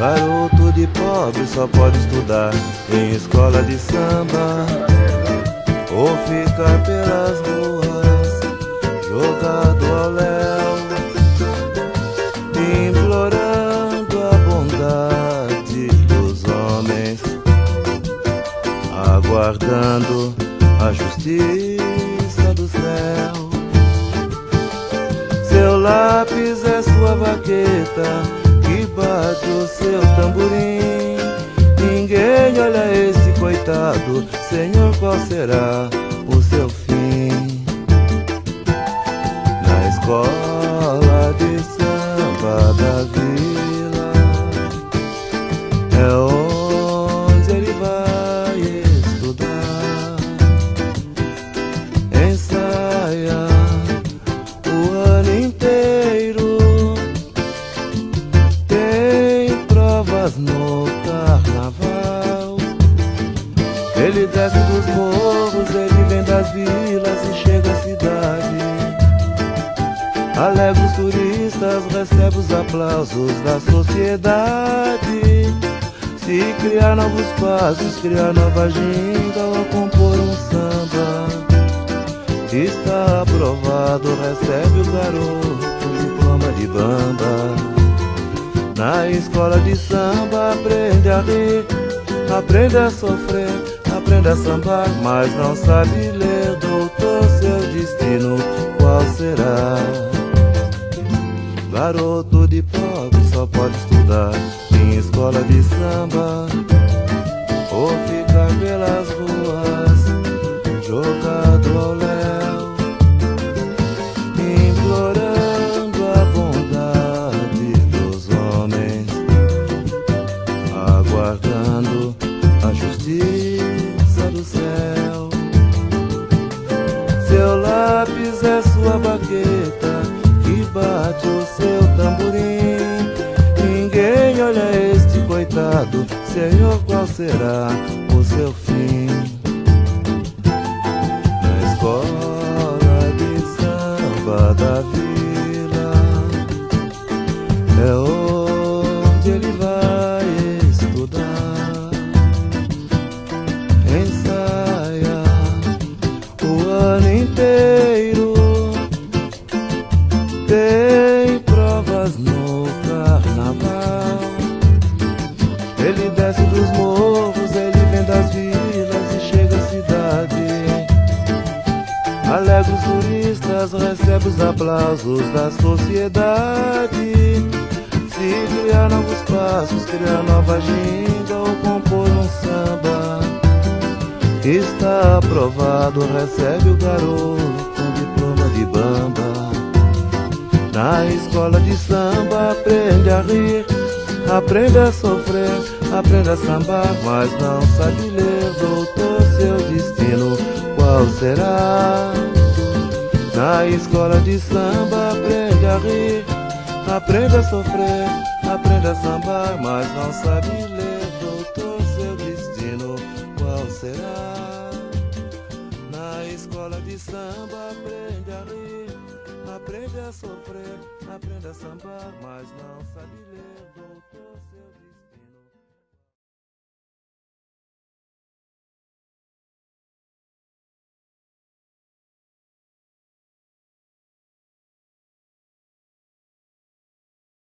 Garoto de pobre só pode estudar em escola de samba ou ficar pelas ruas jogado ao léu, implorando a bondade dos homens, aguardando a justiça do céu. Seu lápis é sua baqueta que bate o seu tamborim. Ninguém olha esse coitado, Senhor, qual será o seu fim? Na escola no carnaval. Ele desce dos morros, ele vem das vilas e chega à cidade. Alega os turistas, recebe os aplausos da sociedade. Se criar novos passos, criar nova ginga ou compor um samba. Está aprovado, recebe o garoto, diploma de banda. Na escola de samba aprende a rir, aprende a sofrer, aprende a sambar, mas não sabe ler, doutor, seu destino qual será? Garoto de pobre só pode estudar em escola de samba ou ficar pelas Senhor, qual será o seu fim? Na escola de samba da vila é onde ele vai Ele desce dos morros, ele vem das vilas e chega à cidade. Alega os turistas, recebe os aplausos da sociedade. Se criar novos passos, criar nova ginga ou compor um samba. Está aprovado, recebe o garoto com diploma de bamba. Na escola de samba aprende a rir, aprende a sofrer, aprende a sambar, mas não sabe ler, doutor, seu destino qual será? Na escola de samba aprende a rir, aprende a sofrer, aprende a sambar, mas não sabe ler, doutor, seu destino qual será? escola de samba aprende a rir, aprende a sofrer, aprende a sambar, mas não sabe